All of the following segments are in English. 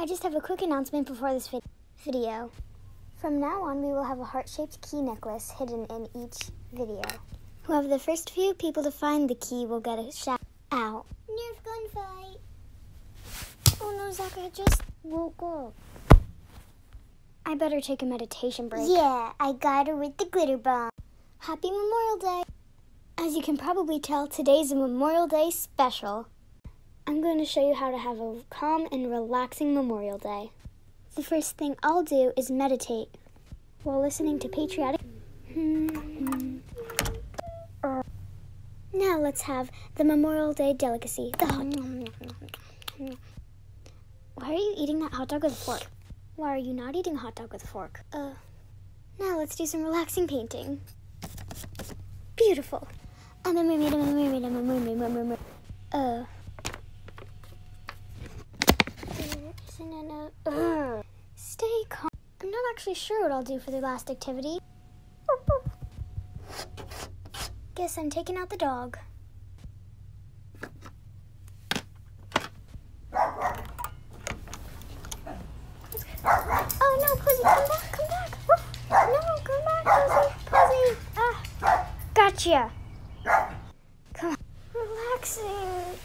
I just have a quick announcement before this vid- video. From now on, we will have a heart shaped key necklace hidden in each video. Whoever the first few people to find the key will get a shout out. Nerf gunfight! Oh no, Zach, I just woke up. I better take a meditation break. Yeah, I got her with the glitter bomb. Happy Memorial Day! As you can probably tell, today's a Memorial Day special. I'm going to show you how to have a calm and relaxing Memorial Day. The first thing I'll do is meditate while listening to patriotic. Now let's have the Memorial Day delicacy, the hot dog. Why are you eating that hot dog with a fork? Why are you not eating a hot dog with a fork? Uh, now let's do some relaxing painting. Beautiful. Uh. Ugh. Stay calm. I'm not actually sure what I'll do for the last activity. Guess I'm taking out the dog. Oh no, Posi, come back, come back. No, come back, Posi, Posi. Ah, gotcha. Come on. Relaxing.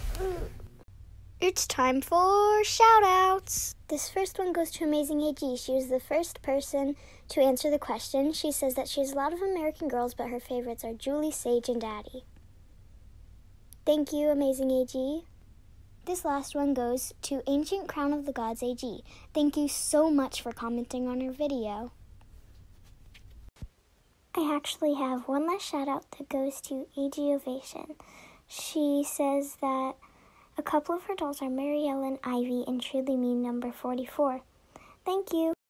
It's time for shoutouts. This first one goes to Amazing AG. She was the first person to answer the question. She says that she has a lot of American girls, but her favorites are Julie, Saige, and Addy. Thank you, Amazing AG. This last one goes to Ancient Crown of the Gods AG. Thank you so much for commenting on her video. I actually have one last shout out that goes to AG Ovation. She says that a couple of her dolls are Maryellen, Ivy, and Truly Me number 44. Thank you.